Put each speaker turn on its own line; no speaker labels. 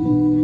you.